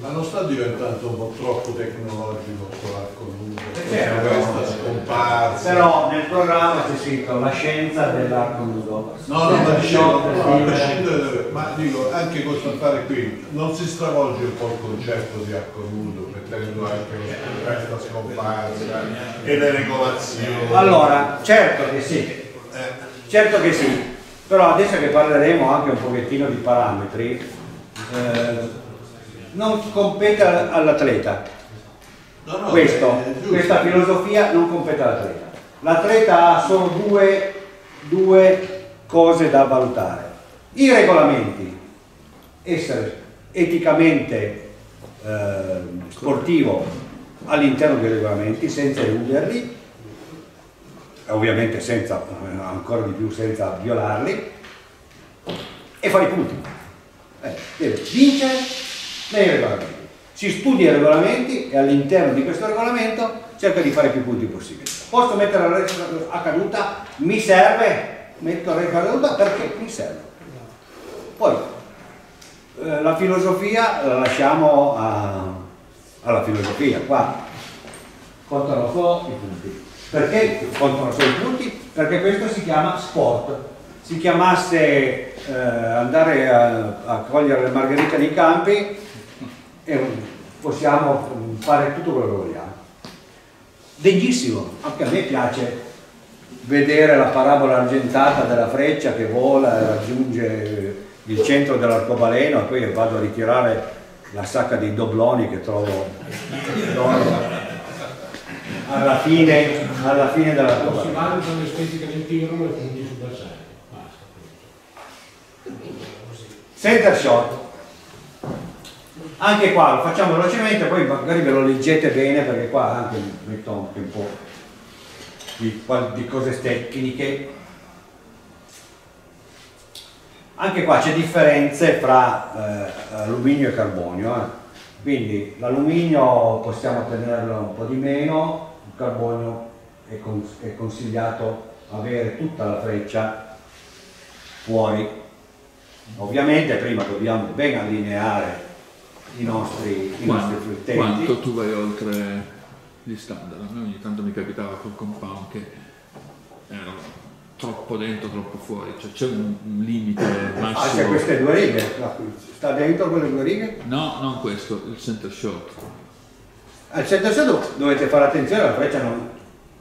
Ma non sta diventando un po' troppo tecnologico l'arco nudo? C'è questa scomparsa. Però nel programma c'è scritto la scienza dell'arco nudo. No, no, ma dicevo, a prescindere, ma dico, anche così fare qui, non si stravolge un po' il concetto di arco nudo, mettendo anche questa scomparsa e le regolazioni. Allora, certo che sì, Eh, certo che sì, però adesso che parleremo anche un pochettino di parametri, eh, non compete all'atleta. no, no, questa filosofia non compete all'atleta. L'atleta ha solo due, due cose da valutare. I regolamenti, essere eticamente eh, sportivo all'interno dei regolamenti senza eluderli, ovviamente senza, eh, ancora di più senza violarli, e fare i punti. Eh, deve vincere nei regolamenti. Si studia i regolamenti e all'interno di questo regolamento cerca di fare più punti possibili. Posso mettere la rete a caduta? Mi serve? Metto la rete a caduta perché mi serve. Poi eh, la filosofia la lasciamo a- alla filosofia, qua contano solo i punti. Perché contano solo i punti? Perché questo si chiama sport. Si chiamasse eh, andare a, a cogliere le margherite nei campi e possiamo fare tutto quello che vogliamo. Degnissimo, anche a me piace vedere la parabola argentata della freccia che vola e raggiunge il centro dell'arcobaleno e poi vado a ritirare la sacca dei dobloni che trovo alla fine, alla fine Non si dell'arcobaleno. valutano l'estetica del tiro ma i punti sul bersaglio. Basta. Center shot. Anche qua lo facciamo velocemente, poi magari ve lo leggete bene perché qua anche metto anche un po' di, di cose tecniche. Anche qua c'è differenze fra eh, alluminio e carbonio. eh. Quindi l'alluminio possiamo tenerlo un po' di meno, il carbonio è, cons- è consigliato avere tutta la freccia fuori Ovviamente prima dobbiamo ben allineare i nostri, i nostri Quanto, fluttenti. quanto tu vai oltre gli standard? A me ogni tanto mi capitava col compound che ero troppo dentro, troppo fuori, cioè c'è un, un limite Ah, c'è massimo. queste due righe, la- sta dentro quelle due righe? No, non questo, il center shot. Al center shot dovete fare attenzione, la freccia non,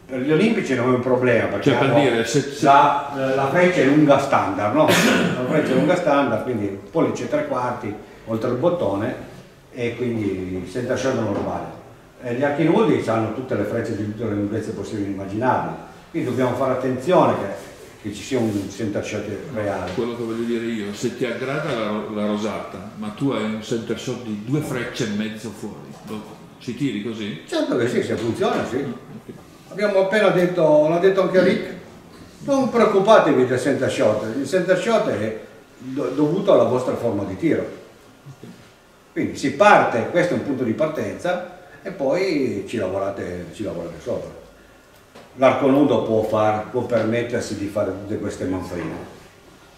per gli olimpici non è un problema, perché Cioè, per hanno dire, se- se- la, la freccia è lunga standard, no? La freccia è lunga standard, quindi pollice tre quarti oltre il bottone e quindi center shot normale. E gli archi nudi hanno tutte le frecce di tutte le lunghezze possibili e immaginabili, quindi dobbiamo fare attenzione che, che ci sia un center shot reale. Quello che voglio dire io, se ti aggrada la, la rosata, ma tu hai un center shot di due frecce e mezzo fuori, lo- ci tiri così? Certo che sì, se funziona sì. Abbiamo appena detto, l'ha detto anche Rick, non preoccupatevi del center shot, il center shot è do- dovuto alla vostra forma di tiro. Quindi si parte, questo è un punto di partenza e poi ci lavorate, ci lavorate sopra. L'arco nudo può, far- può permettersi di fare tutte queste manfrine.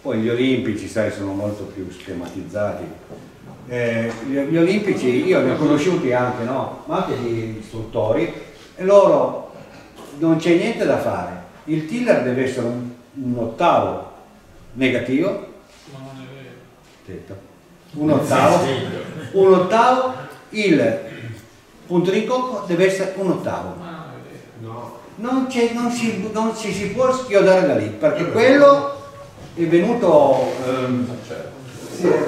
Poi gli olimpici, sai, sono molto più schematizzati. Eh, gli, gli olimpici, io ne ho conosciuti anche, no? Ma anche di istruttori, e loro non c'è niente da fare. Il tiller deve essere un, un ottavo negativo, Ma non è vero. detto, un ottavo, un ottavo, il punto di cocco deve essere un ottavo. Non Non, si, non ci si può schiodare da lì, perché quello è venuto, ehm,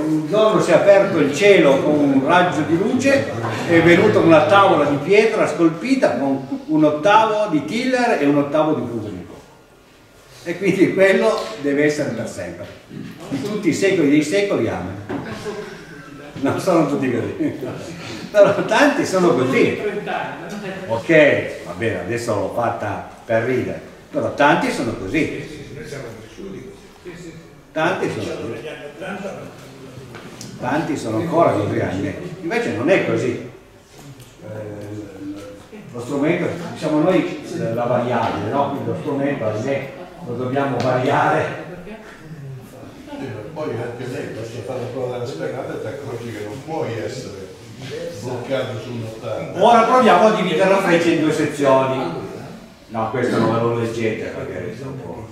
un giorno si è aperto il cielo con un raggio di luce, è venuta una tavola di pietra scolpita con un ottavo di tiller e un ottavo di cocco. E quindi quello deve essere per sempre. In tutti i secoli dei secoli amen. Non sono tutti così. Però tanti sono così. 30 anni, non è Ok, va bene, adesso l'ho fatta per ridere, però tanti sono così, tanti sono Diciamo così, negli anni 80 tanti sono ancora così, invece non è così. Eh, lo strumento, diciamo noi eh, la variabile, no? Quindi lo strumento, ahimè, lo dobbiamo variare. Poi anche lei, basta fare un po' della spiegata e ti accorgi che non puoi essere bloccato sull'80. Ora proviamo a dividere la freccia in due sezioni. No, questo non ve lo leggete perché è un po'.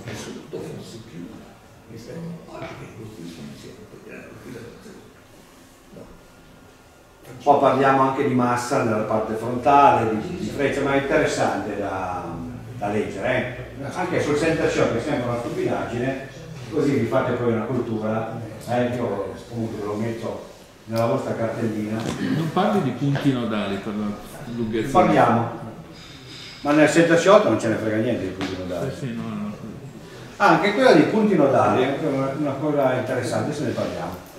Poi parliamo anche di massa nella parte frontale, di, di freccia, ma è interessante da, da leggere. eh. Anche sul shock che sembra una stupidaggine, così vi fate poi una cultura. Eh, io comunque ve lo metto nella vostra cartellina. Non parli di punti nodali per la lunghezza. Parliamo. Ma nel center shock non ce ne frega niente di punti nodali. Eh sì, no, no. Ah, anche quella dei punti nodali è una, una cosa interessante, se ne parliamo.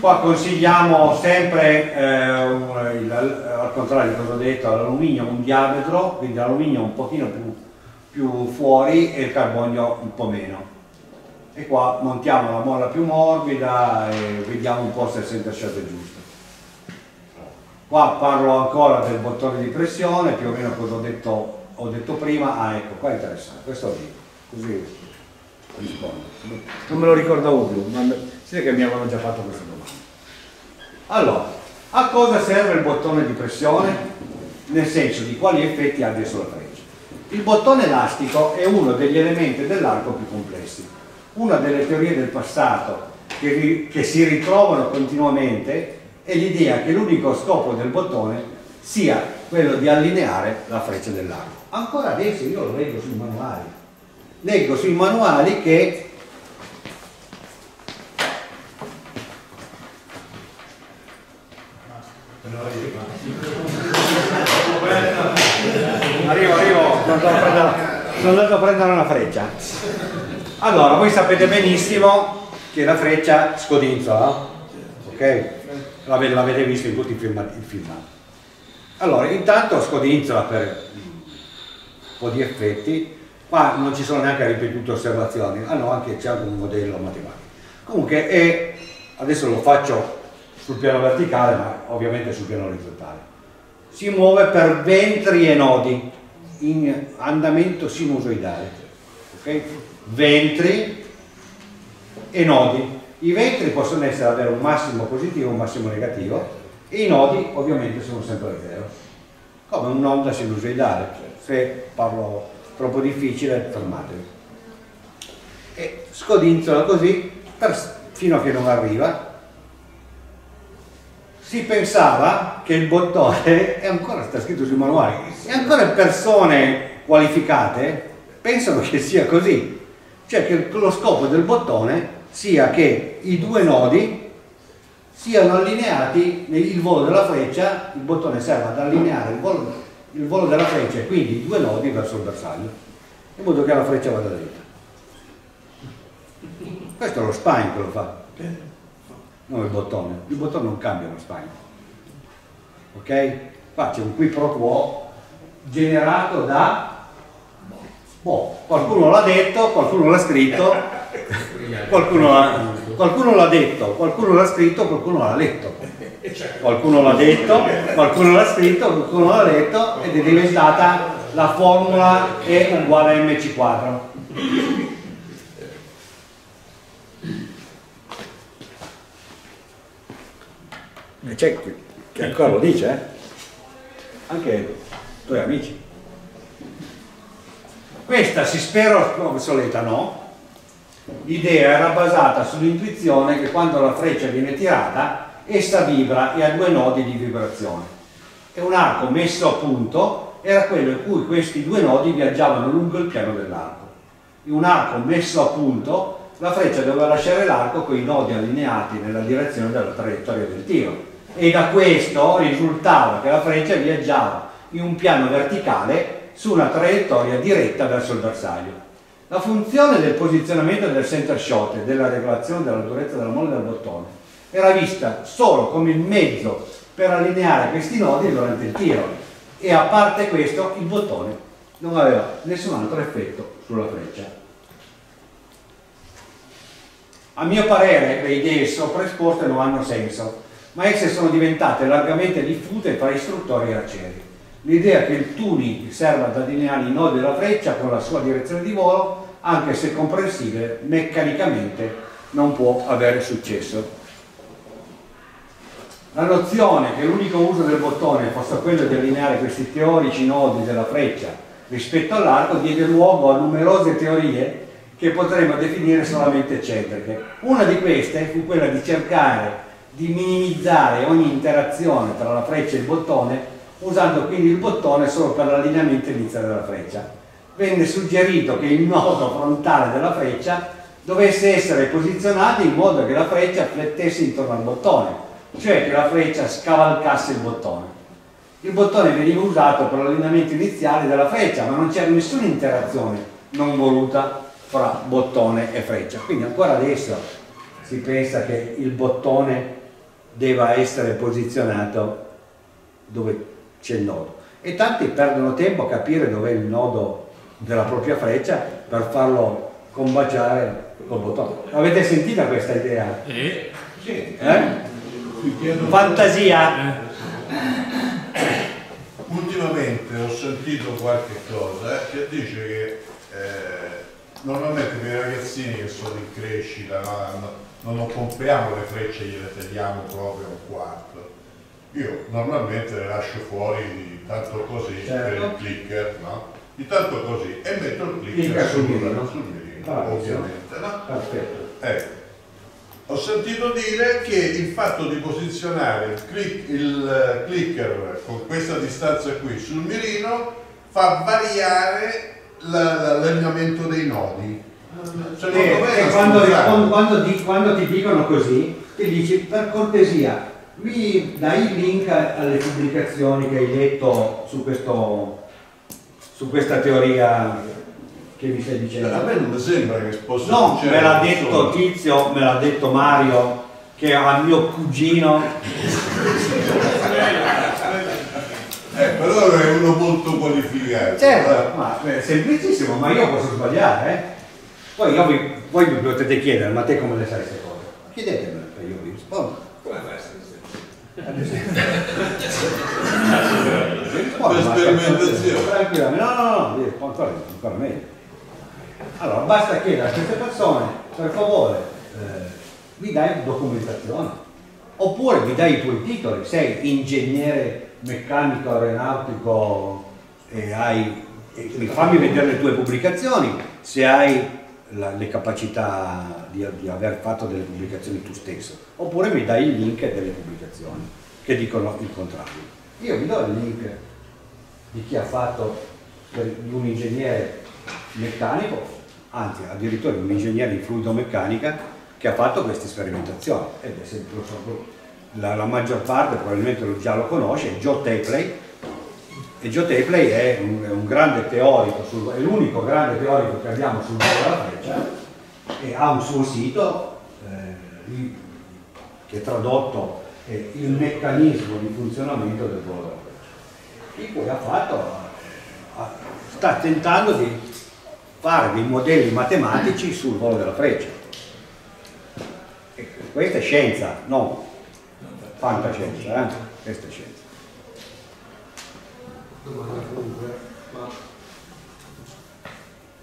Qua consigliamo sempre, eh, un- il- al contrario di cosa ho detto, l'alluminio un diametro, quindi l'alluminio un pochino più, più fuori e il carbonio un po' meno. E qua montiamo la molla più morbida e vediamo un po' se il center shot è giusto. Qua parlo ancora del bottone di pressione, più o meno cosa ho detto, ho detto prima. Ah ecco, qua è interessante, questo lì, così rispondo. Non me lo ricordavo più, ma si che mi avevano già fatto questa domanda. Allora, a cosa serve il bottone di pressione? Nel senso di quali effetti abbia sulla freccia. Il bottone elastico è uno degli elementi dell'arco più complessi. Una delle teorie del passato che, che si ritrovano continuamente è l'idea che l'unico scopo del bottone sia quello di allineare la freccia dell'arco. Ancora adesso io lo leggo sui manuali. Leggo sui manuali che Arrivo, arrivo, andato a prendere, sono andato a prendere una freccia. Allora, voi sapete benissimo che la freccia scodinzola, ok? L'avete, visto in tutti i filmati. Allora, intanto scodinzola per un po' di effetti, qua non ci sono neanche ripetute osservazioni, hanno anche, c'è anche un modello matematico. Comunque, è, adesso lo faccio sul piano verticale, ma ovviamente sul piano orizzontale si muove per ventri e nodi in andamento sinusoidale. ok? Ventri e nodi. I ventri possono essere avere un massimo positivo e un massimo negativo e i nodi ovviamente sono sempre zero. Come un'onda sinusoidale. Se parlo troppo difficile, fermatevi. E scodinzola così per- fino a che non arriva si pensava che il bottone, e ancora sta scritto sui manuali, e ancora persone qualificate pensano che sia così, cioè che lo scopo del bottone sia che i due nodi siano allineati nel volo della freccia, il bottone serve ad allineare il volo, il volo della freccia e quindi i due nodi verso il bersaglio, in modo che la freccia vada dritta. Questo è lo spine che lo fa non il bottone. Il bottone non cambia lo spine. Ok? Qua c'è un qui pro quo generato da... Boh, qualcuno l'ha detto, qualcuno l'ha scritto, qualcuno l'ha, detto, qualcuno l'ha scritto, qualcuno l'ha letto. Qualcuno l'ha detto, qualcuno l'ha scritto, qualcuno l'ha letto ed è diventata la formula E uguale a mc quadro. E c'è chi- ancora lo dice, eh? Anche tuoi amici. Questa si spera obsoleta, no? L'idea era basata sull'intuizione che quando la freccia viene tirata, essa vibra e ha due nodi di vibrazione. E un arco messo a punto era quello in cui questi due nodi viaggiavano lungo il piano dell'arco. In un arco messo a punto, la freccia doveva lasciare l'arco con i nodi allineati nella direzione della traiettoria del tiro. E da questo risultava che la freccia viaggiava in un piano verticale su una traiettoria diretta verso il bersaglio. La funzione del posizionamento del center shot e della regolazione della durezza della molla del bottone era vista solo come il mezzo per allineare questi nodi durante il tiro e a parte questo il bottone non aveva nessun altro effetto sulla freccia. A mio parere le idee sopra esposte non hanno senso, ma esse sono diventate largamente diffuse tra istruttori e arcieri. L'idea che il tuning serva ad allineare i nodi della freccia con la sua direzione di volo, anche se comprensibile, meccanicamente non può avere successo. la nozione che l'unico uso del bottone fosse quello di allineare questi teorici nodi della freccia rispetto all'arco diede luogo a numerose teorie che potremmo definire solamente eccentriche. Una di queste fu quella di cercare di minimizzare ogni interazione tra la freccia e il bottone usando quindi il bottone solo per l'allineamento iniziale della freccia. Venne suggerito che il nodo frontale della freccia dovesse essere posizionato in modo che la freccia flettesse intorno al bottone, cioè che la freccia scavalcasse il bottone. Il bottone veniva usato per l'allineamento iniziale della freccia, ma non c'era nessuna interazione non voluta fra bottone e freccia. Quindi ancora adesso si pensa che il bottone debba essere posizionato dove c'è il nodo. E tanti perdono tempo a capire dov'è il nodo della propria freccia per farlo combaciare col bottone. Avete sentita questa idea? E Sì, Eh? Fantasia? Ultimamente ho sentito qualche cosa che dice che eh, normalmente per i ragazzini che sono in crescita no, no, non compriamo le frecce e gliele tagliamo proprio un quarto. Io normalmente le lascio fuori tanto così Certo. per il clicker, no? Di tanto così e metto il clicker sul sul, mirino. sul mirino, Bravissimo. ovviamente, no? Perfetto. Ecco. Ho sentito dire che il fatto di posizionare il, click- il, eh, clicker con questa distanza qui sul mirino fa variare la- la- l'allineamento dei nodi. Secondo E, me è e una quando, quando- quando di- quando ti dicono così, ti dici per cortesia, mi dai il link alle pubblicazioni che hai letto su, questo, su questa teoria che mi stai A dicendo. me non sembra che possa No, me l'ha detto solo. Tizio, me l'ha detto Mario, che a mio cugino, Eh, però è uno molto qualificato. certo, ma è semplicissimo, ma io posso sbagliare, eh? Poi io vi- voi mi potete chiedere, ma te come le sai queste cose? Chiedetemele, e io vi rispondo. come fa a essere Ad esempio. Tranquillamente, no, no, no, ancora, ancora meglio. Allora, basta chiedere a queste persone, per favore, eh, mi dai documentazione. Oppure mi dai i tuoi titoli, sei ingegnere meccanico aeronautico e hai, e mi fammi vedere le tue pubblicazioni, se hai la- le capacità di, di aver fatto delle pubblicazioni tu stesso. Oppure mi dai il link delle pubblicazioni che dicono il contrario. Io vi do il link di chi ha fatto di un ingegnere meccanico, anzi addirittura di un ingegnere di fluidomeccanica che ha fatto queste sperimentazioni. Ed è sempre, la, la maggior parte probabilmente già lo conosce, Joe Tapley. E Joe Tapley è un, un grande teorico, sul- è l'unico grande teorico che abbiamo sul volo della freccia e ha un suo sito eh, che è tradotto eh, il meccanismo di funzionamento del volo della freccia. Il cui ha fatto, ha- sta tentando di fare dei modelli matematici sul volo della freccia. E questa è scienza, non fantascienza, eh? questa è scienza. Domanda comunque, ma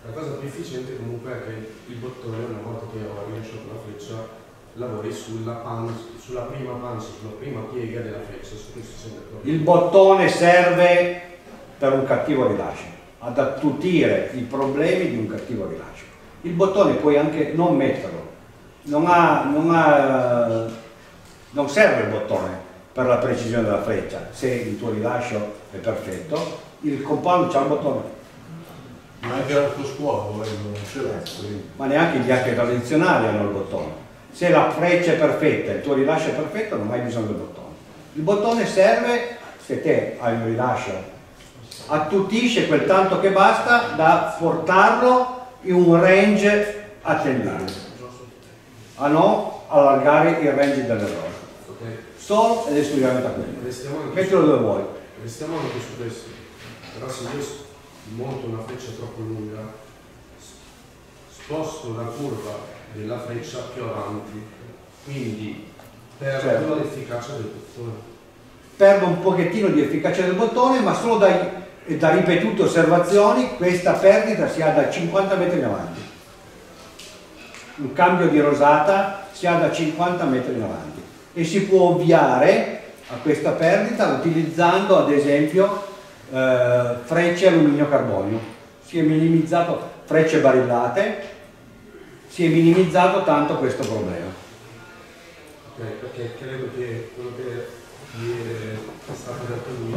la cosa più efficiente comunque è che il bottone una volta che ho rilasciato la freccia lavori sulla, pan, sulla prima pancia, sulla prima piega della freccia, su. Il bottone serve per un cattivo rilascio, ad attutire i problemi di un cattivo rilascio. Il bottone puoi anche non metterlo, non, ha, non, ha, non serve il bottone per la precisione della freccia, se il tuo rilascio è perfetto, il compound c'ha il bottone, Ma anche l'autoscuola volendo non ce l'ha. ma neanche gli archi tradizionali hanno il bottone. Se la freccia è perfetta e il tuo rilascio è perfetto, non hai bisogno del bottone. Il bottone serve se te hai un rilascio, attutisce quel tanto che basta da portarlo in un range attendibile, a non allargare il range dell'errore. Solo ed esclusivamente a quello. Mettilo dove vuoi. restiamo anche su questo. Però se io monto una freccia troppo lunga, sposto la curva della freccia più avanti, quindi perdo Certo. l'efficacia del bottone. Perdo un pochettino di efficacia del bottone, ma solo dai- da ripetute osservazioni questa perdita si ha da 50 metri in avanti. Un cambio di rosata si ha da 50 metri in avanti. E si può ovviare a questa perdita utilizzando ad esempio eh, frecce alluminio carbonio. Si è minimizzato frecce barillate, si è minimizzato tanto questo problema. Ok, perché credo che quello che è stato detto lui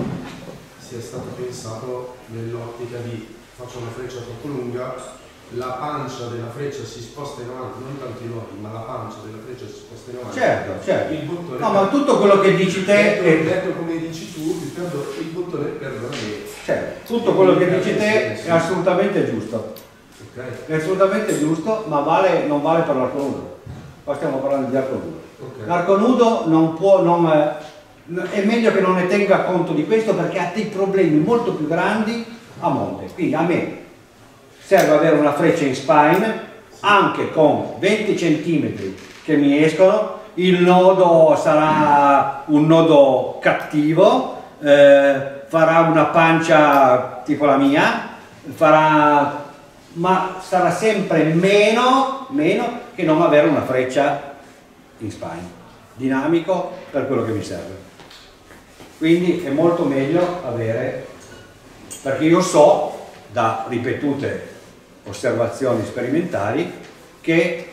sia stato pensato nell'ottica di faccio una freccia troppo lunga, la pancia della freccia si sposta in avanti, non tanto i nodi, ma la pancia della freccia si sposta in avanti. Certo, certo. Il bottone No, ma tutto quello che dici te detto, è, detto come dici tu, il, bottone perdono me. certo, tutto quello che dici te è assolutamente giusto. Ok? È assolutamente giusto, ma vale- non vale per l'arco nudo. Qua stiamo parlando di arco nudo. Ok. L'arco nudo non può, non, eh, è meglio che non ne tenga conto di questo perché ha dei problemi molto più grandi a monte. Quindi a me serve avere una freccia in spine anche con 20 cm che mi escono, il nodo sarà un nodo cattivo, eh, farà una pancia tipo la mia, farà, ma sarà sempre meno, meno che non avere una freccia in spine, dinamico per quello che mi serve. Quindi è molto meglio avere, perché io so da ripetute osservazioni sperimentali che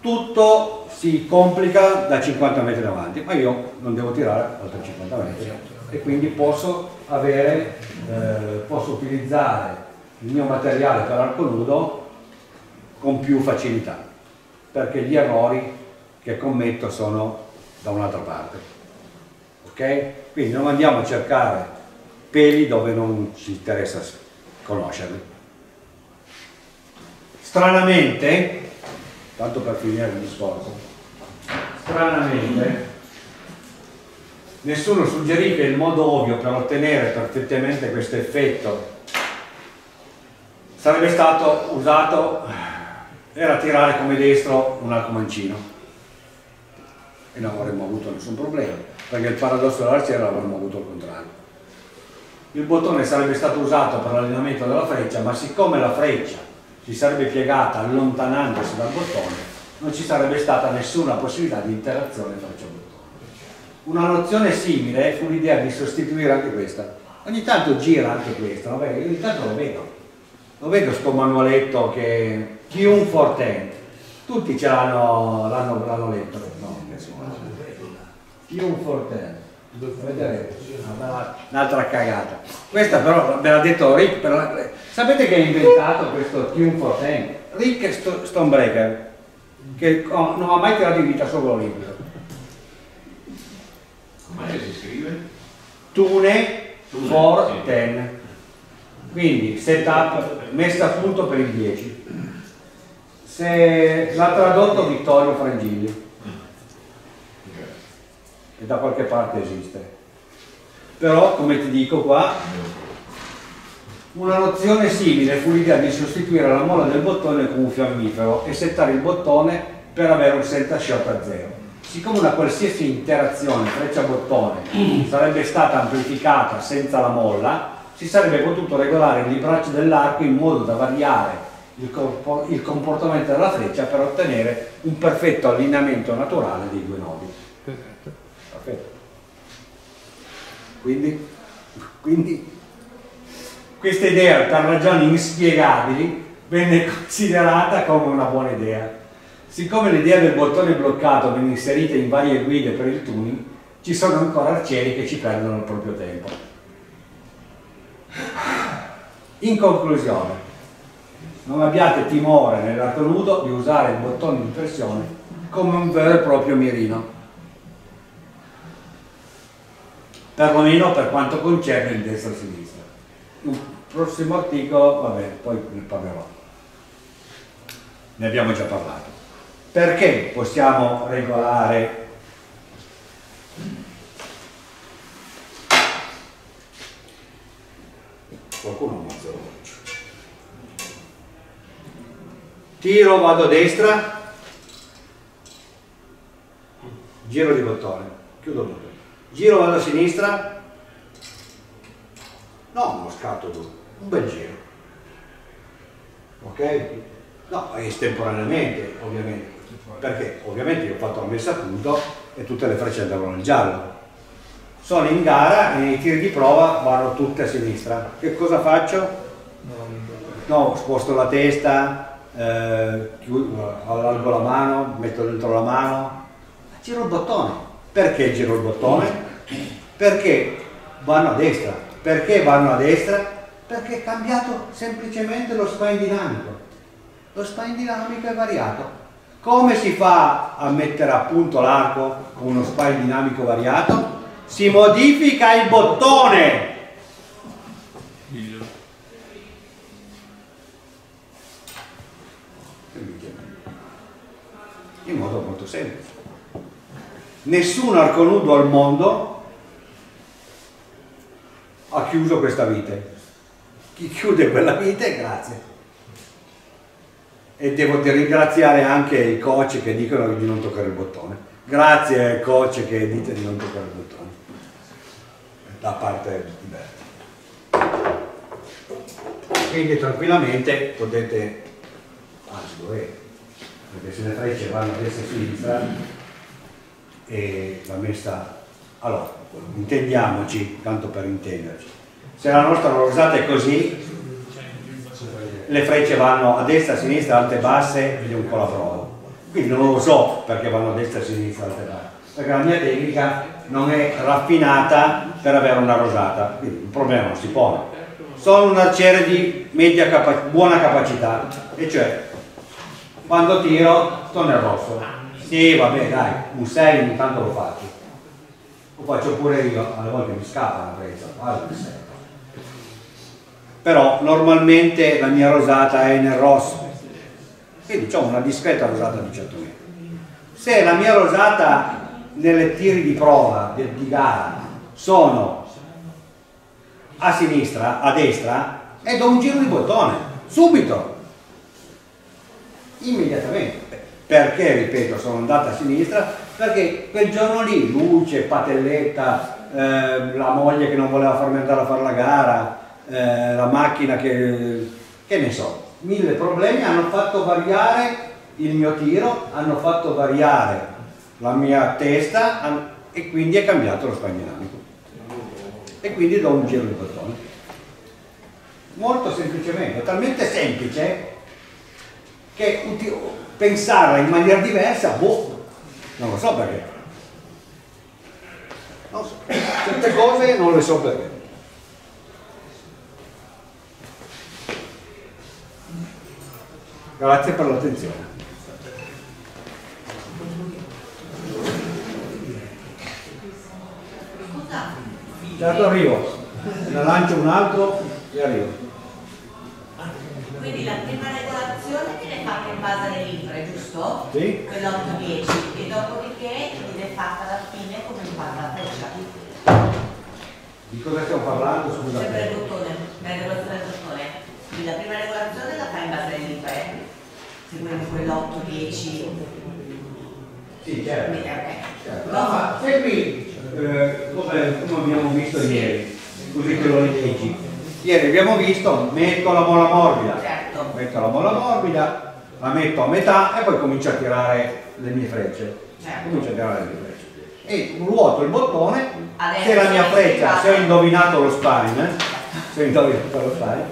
tutto si complica da 50 metri in avanti, ma io non devo tirare oltre 50 metri e quindi posso avere, eh, posso utilizzare il mio materiale per arco nudo con più facilità, perché gli errori che commetto sono da un'altra parte. Ok? Quindi non andiamo a cercare peli dove non ci interessa conoscerli. Stranamente, tanto per finire il discorso, stranamente nessuno suggerì che il modo ovvio per ottenere perfettamente questo effetto sarebbe stato usato era tirare come destro un arco mancino. E non avremmo avuto nessun problema perché il paradosso dell'arciere l'avremmo avuto al contrario. Il bottone sarebbe stato usato per l'allenamento della freccia ma siccome la freccia si sarebbe piegata allontanandosi dal bottone non ci sarebbe stata nessuna possibilità di interazione freccia-bottone una nozione simile fu l'idea di sostituire anche questa. Ogni tanto gira anche questo no? Perché ogni tanto lo vedo. Lo vedo sto manualetto che Chiun Forten tutti ce l'hanno, letto. No, Chiun Una- un'altra cagata. Questa però me l'ha detto Rick per la- sapete che ha inventato questo Chiun Forten Rick Sto- Stonebreaker che oh, non ha mai tirato in vita solo olimpico Come si scrive? Tune Tune, for sì. 10 quindi setup messa a punto per il 10 se l'ha tradotto Vittorio Frangilli e da qualche parte esiste però come ti dico qua una nozione simile fu l'idea di sostituire la molla del bottone con un fiammifero e settare il bottone per avere un senta shot a zero siccome una qualsiasi interazione freccia-bottone sarebbe stata amplificata senza la molla, si sarebbe potuto regolare il libraggio dell'arco in modo da variare il comportamento della freccia per ottenere un perfetto allineamento naturale dei due nodi. Perfetto. Quindi, quindi questa idea per ragioni inspiegabili venne considerata come una buona idea. Siccome l'idea del bottone bloccato venne inserita in varie guide per il tuning, ci sono ancora arcieri che ci perdono il proprio tempo. In conclusione, non abbiate timore nell'arco nudo di usare il bottone di pressione come un vero e proprio mirino. Perlomeno per quanto concerne il destro-sinistra. Un prossimo articolo, vabbè, poi ne parlerò. Ne abbiamo già parlato. Perché possiamo regolare qualcuno ammazza l'orologio. Tiro, vado a destra, giro di bottone, chiudo il bottone. Giro, vado a sinistra, no, uno scatto duro, un bel giro. Ok? No, estemporaneamente, ovviamente. perché ovviamente io ho fatto la messa a punto e tutte le frecce andavano al giallo. Sono in gara e nei tiri di prova vanno tutte a sinistra. Che cosa faccio? No, sposto la testa, eh, allargo la mano, metto dentro la mano, giro il bottone. Perché giro il bottone? Perché vanno a destra. Perché vanno a destra? Perché è cambiato semplicemente lo spine dinamico. Lo spine dinamico è variato. Come si fa a mettere a punto l'arco con uno spine dinamico variato? Si modifica il bottone. In modo molto semplice. Nessun arco nudo al mondo ha chiuso questa vite. Chi chiude quella vite, grazie. E devo ringraziare anche i coach che dicono di non toccare il bottone. Grazie ai coach che dite di non toccare il bottone. Da parte di Berto. Quindi tranquillamente potete, anzi dovete, perché se le frecce vanno a destra e sinistra e la messa allora intendiamoci tanto per intenderci. Se la nostra rosata è così le frecce vanno a destra a sinistra alte e basse ed è un colabrodo quindi non lo so perché vanno a destra a sinistra alte e basse. Perché la mia tecnica non è raffinata per avere una rosata. Quindi il problema non si pone. Sono un arciere di media capa- buona capacità. E cioè quando tiro sto nel rosso. Sì vabbè dai un 6 ogni tanto lo faccio lo faccio pure io alle volte mi scappa una presa 6. però normalmente la mia rosata è nel rosso quindi ho una discreta rosata di 100 metri se la mia rosata nelle tiri di prova di, di gara sono a sinistra, a destra e do un giro di bottone subito immediatamente. Perché, ripeto, sono andata a sinistra? Perché quel giorno lì, luce, patelletta, eh, la moglie che non voleva farmi andare a fare la gara, eh, la macchina che, che ne so, mille problemi hanno fatto variare il mio tiro, hanno fatto variare la mia testa e quindi è cambiato lo spagno dinamico. E quindi do un giro di bottone. Molto semplicemente, talmente semplice che pensarla in maniera diversa, boh, non lo so perché. Non so. Certe cose non le so perché. Grazie per l'attenzione. Certo arrivo, ne lancio un altro e arrivo. Quindi la prima regolazione viene fatta in base alle libre, giusto? Sì? Quella 8-10 e dopodiché viene fatta alla fine come in base alla freccia. Di cosa stiamo parlando? Sempre il bottone, la regolazione del bottone. Quindi la prima regolazione la fa in base alle libre, seguendo quell'8-10. Sì, certo. Quindi, ok. Certo. No, ma segui eh, come, abbiamo visto ieri, così che lo leggi. Ieri abbiamo visto, metto la molla morbida, Certo. metto la molla morbida, la metto a metà e poi comincio a tirare le mie frecce. Certo. Comincio a tirare le mie frecce. E ruoto il bottone, Adesso se la mia freccia, se ho indovinato lo spine, se ho indovinato lo spine,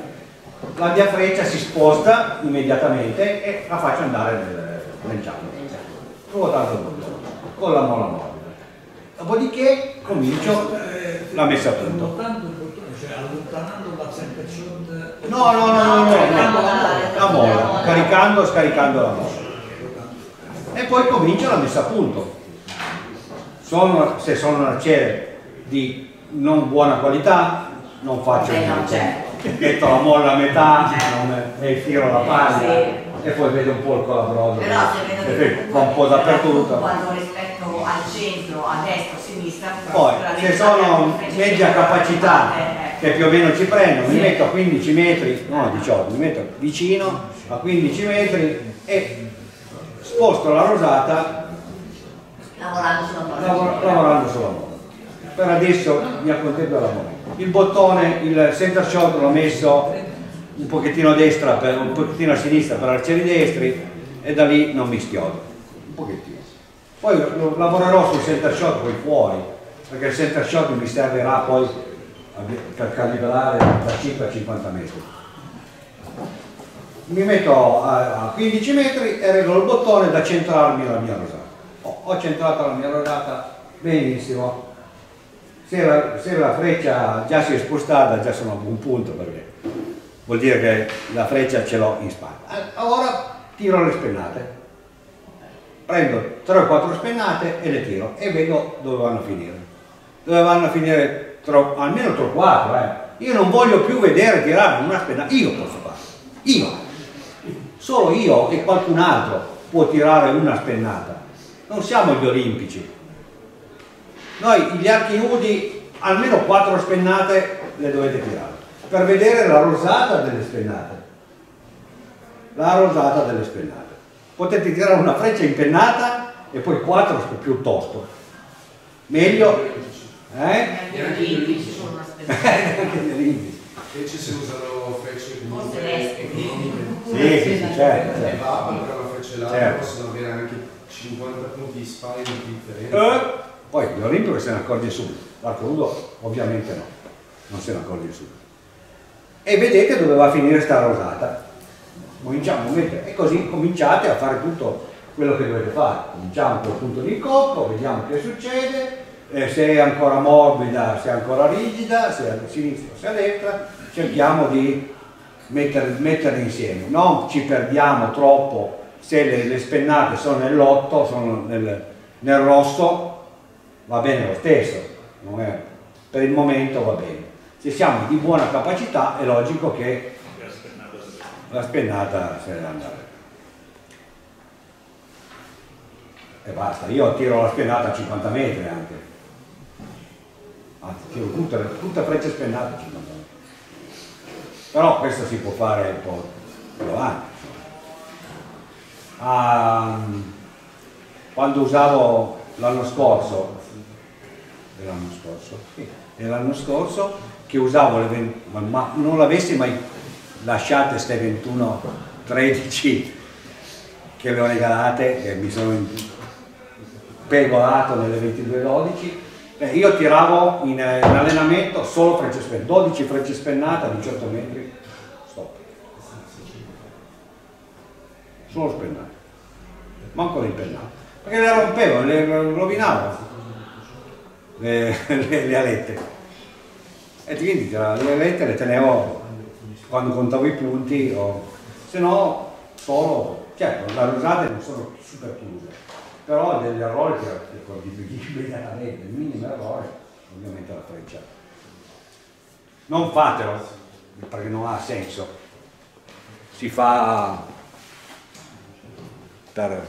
la mia freccia si sposta immediatamente e la faccio andare nel, nel giallo. Ruotando il bottone con la molla morbida. Dopodiché comincio la messa a punto. Bottone, cioè allontanando semplicemente. No, no, no, no, no, la- la molla, caricando e scaricando la molla. E poi comincia la messa a punto. Sono, se sono un arciere di non buona qualità, non faccio Eh, niente. certo. Metto la molla a metà non- e tiro la paglia Sì. e poi vedo un po' il colabrodo. Però se vedo un po' dappertutto. quando rispetto al centro, a destra, a sinistra, Poi, se sono media capacità, eh, che più o meno ci prendo, mi metto a 15 metri, no a 18, mi metto vicino a 15 metri e sposto la rosata lavorando sulla molla. lavor- lavorando sulla molla. Per adesso mi accontento della molla. Il bottone, il center shot l'ho messo un pochettino a destra, per, un pochettino a sinistra per arcieri destri e da lì non mi schiodo. un pochettino. Poi lavorerò sul center shot poi fuori, perché il center shot mi servirà poi per calibrare da 5 a 50 metri. Mi metto a, a 15 metri e regolo il bottone da centrarmi la mia rosata. Ho, centrato la mia rosata benissimo. Se la, se la freccia già si è spostata, già sono a buon punto perché vuol dire che la freccia ce l'ho in spalla. Ah, Ora tiro le spennate. Prendo 3 o 4 spennate e le tiro e vedo dove vanno a finire. Dove vanno a finire tro- almeno 3 o 4. Eh. Io non voglio più vedere tirare una spennata. Io posso farlo. Io. Solo io e qualcun altro può tirare una spennata. Non siamo gli olimpici. Noi gli archi nudi almeno 4 spennate le dovete tirare per vedere la rosata delle spennate. La rosata delle spennate. Potete tirare una freccia impennata e poi 4 piuttosto. Meglio, eh? Anche i olimpici sono una spesa. Anche gli olimpici. Invece si usano frecce comunque economiche. Sì, sì, sì, certo. E certo. va per una freccia larga Certo. possono avere anche 50 punti di spine differenti. Eh, Poi l'olimpico se ne accorge subito, l'arco nudo ovviamente no, non se ne accorge subito. E vedete dove va a finire sta rosata. Cominciamo a mettere, e così cominciate a fare tutto quello che dovete fare. Cominciamo col punto di cocco, vediamo che succede, eh, se è ancora morbida, se è ancora rigida, se è a sinistra, se è a destra, cerchiamo di mettere, metterle insieme. Non ci perdiamo troppo se le, le spennate sono nell'otto, sono nel, nel rosso, va bene lo stesso, è- per il momento va bene. Se siamo di buona capacità è logico che la spennata se ne andare. E basta, io tiro la spennata a 50 metri anche. Anzi, tiro tutte, tutte frecce spennate a 50 metri. Però questo si può fare un po' più avanti. Ah, quando usavo l'anno scorso, l'anno scorso, sì, l'anno scorso che usavo le 20, ma, non l'avessi mai lasciate queste 21 13 che le ho regalate che mi sono pegolato nelle 22 12 eh, io tiravo in, eh, in allenamento solo frecce spennate 12 frecce spennate a 18 metri. Stop. Solo spennate manco le impennate perché le rompevo, le rovinavo. Le, le, le alette. E quindi le alette le tenevo. Quando contavo i punti o se no solo certo le rosate non sono super chiuse però degli errori che ti accorgi immediatamente il minimo errore ovviamente la freccia. Non fatelo perché non ha senso. Si fa per